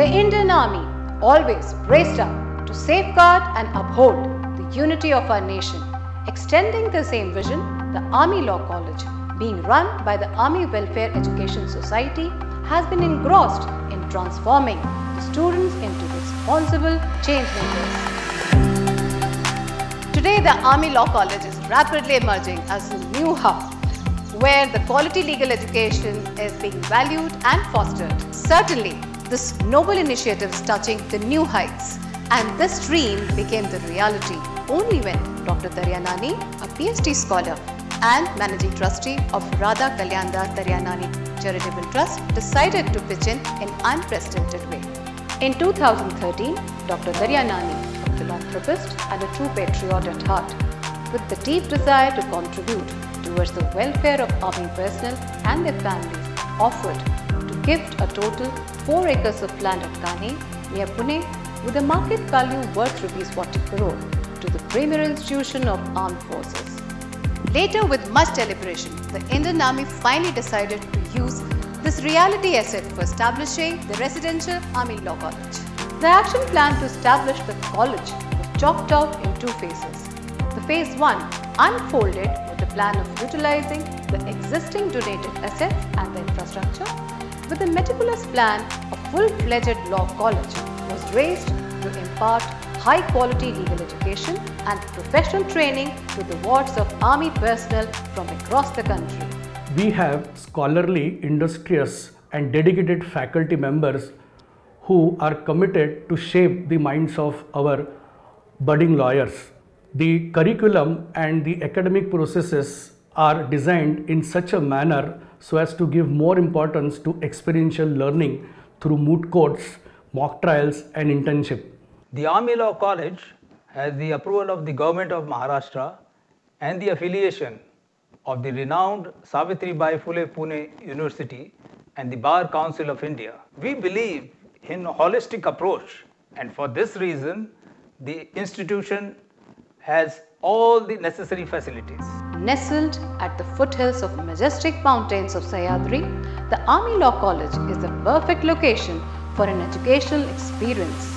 The Indian Army always braced up to safeguard and uphold the unity of our nation. Extending the same vision, the Army Law College, being run by the Army Welfare Education Society, has been engrossed in transforming the students into responsible change makers. Today, the Army Law College is rapidly emerging as a new hub where the quality legal education is being valued and fostered. Certainly, this noble initiative is touching the new heights and this dream became the reality only when Dr. Daryanani, a PhD scholar and managing trustee of Radha Kalyanda Daryanani Charitable Trust, decided to pitch in in unprecedented way. In 2013, Dr. Daryanani, a philanthropist and a true patriot at heart, with the deep desire to contribute towards the welfare of army personnel and their families, offered gift a total 4 acres of land at Kanhe, near Pune, with a market value worth rupees 40 crore to the premier institution of armed forces. Later, with much deliberation, the Indian Army finally decided to use this reality asset for establishing the Residential Army Law College. The action plan to establish the college was chalked out in two phases. The phase 1 unfolded with the plan of utilizing the existing donated assets and infrastructure with a meticulous plan a full-fledged law college was raised to impart high quality legal education and professional training to the wards of army personnel from across the country. We have scholarly, industrious, and dedicated faculty members who are committed to shape the minds of our budding lawyers. The curriculum and the academic processes are designed in such a manner so as to give more importance to experiential learning through moot courts, mock trials, and internship. The Army Law College has the approval of the Government of Maharashtra and the affiliation of the renowned Savitribai Phule Pune University and the Bar Council of India. We believe in a holistic approach and for this reason the institution has all the necessary facilities. Nestled at the foothills of majestic mountains of Sahyadri, the Army Law College is the perfect location for an educational experience.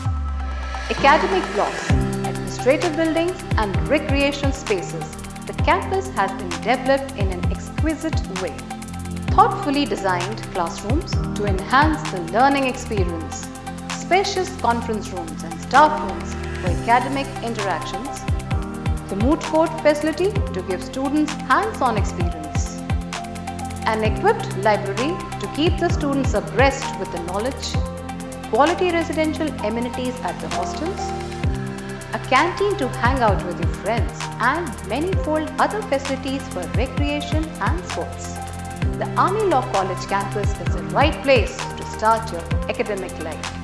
Academic blocks, administrative buildings and recreation spaces, the campus has been developed in an exquisite way. Thoughtfully designed classrooms to enhance the learning experience, spacious conference rooms and staff rooms for academic interactions, the moot court facility to give students hands-on experience, an equipped library to keep the students abreast with the knowledge, quality residential amenities at the hostels, a canteen to hang out with your friends and manifold other facilities for recreation and sports. The Army Law College campus is the right place to start your academic life.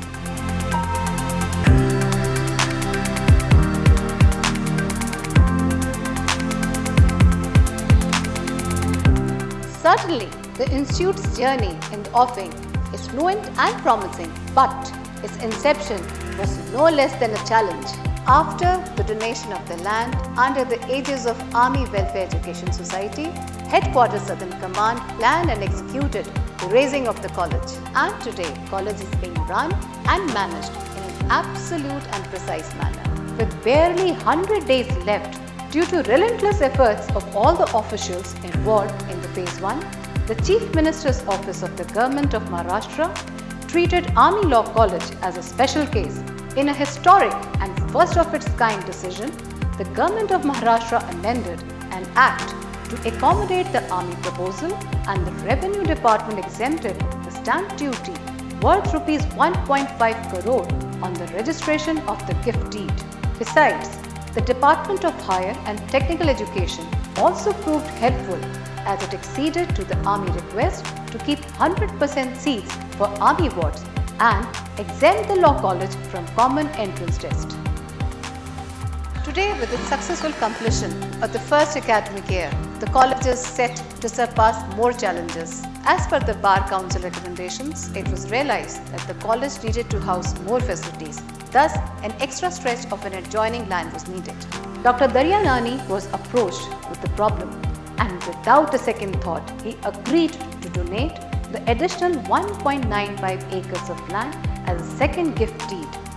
Certainly, the Institute's journey in the offing is fluent and promising, but its inception was no less than a challenge. After the donation of the land under the aegis of Army Welfare Education Society, Headquarters Southern Command planned and executed the raising of the college. And today, college is being run and managed in an absolute and precise manner. With barely 100 days left due to relentless efforts of all the officials involved in the phase 1, the Chief Minister's Office of the Government of Maharashtra treated Army Law College as a special case. In a historic and first of its kind decision, the Government of Maharashtra amended an act to accommodate the Army proposal and the Revenue Department exempted the stamp duty worth rupees 1.5 crore on the registration of the gift deed. Besides, the Department of Higher and Technical Education also proved helpful as it acceded to the Army request to keep 100% seats for Army wards and exempt the Law College from common entrance test. Today, with its successful completion of the first academic year, the college is set to surpass more challenges. As per the Bar Council recommendations, it was realized that the college needed to house more facilities. Thus, an extra stretch of an adjoining land was needed. Dr. Daryanani was approached with the problem and without a second thought, he agreed to donate the additional 1.95 acres of land as a second gift deed.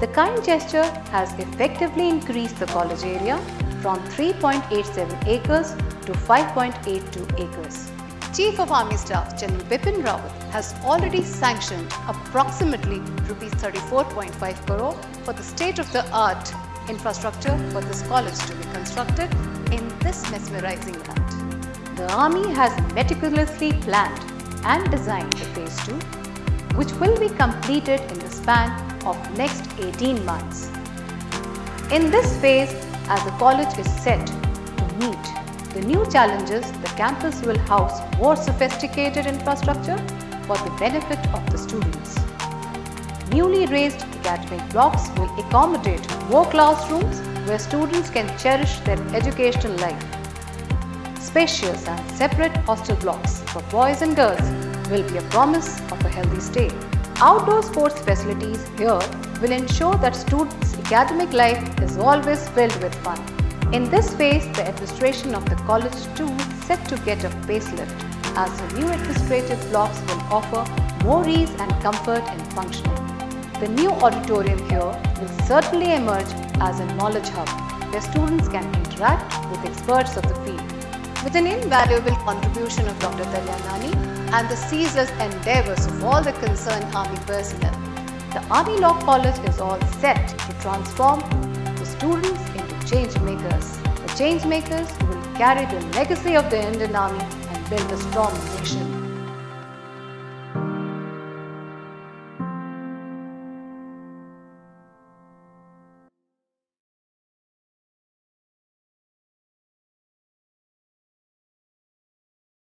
The kind gesture has effectively increased the college area from 3.87 acres to 5.82 acres. Chief of Army Staff General Bipin Rawat has already sanctioned approximately rupees 34.5 crore for the state-of-the-art infrastructure for this college to be constructed in this mesmerizing land. The Army has meticulously planned and designed the phase 2 which will be completed in the span of next 18 months. In this phase, as the college is set to meet the new challenges, the campus will house more sophisticated infrastructure for the benefit of the students. Newly raised academic blocks will accommodate more classrooms where students can cherish their educational life. Spacious and separate hostel blocks for boys and girls will be a promise of a healthy stay. Outdoor sports facilities here will ensure that students' academic life is always filled with fun. In this phase, the administration of the college too set to get a facelift as the new administrative blocks will offer more ease and comfort in functioning. The new auditorium here will certainly emerge as a knowledge hub where students can interact with experts of the field. With an invaluable contribution of Dr. Daryanani and the ceaseless endeavours of all the concerned Army personnel, the Army Law College is all set to transform the students into change makers. The change makers who will carry the legacy of the Indian Army and build a strong nation.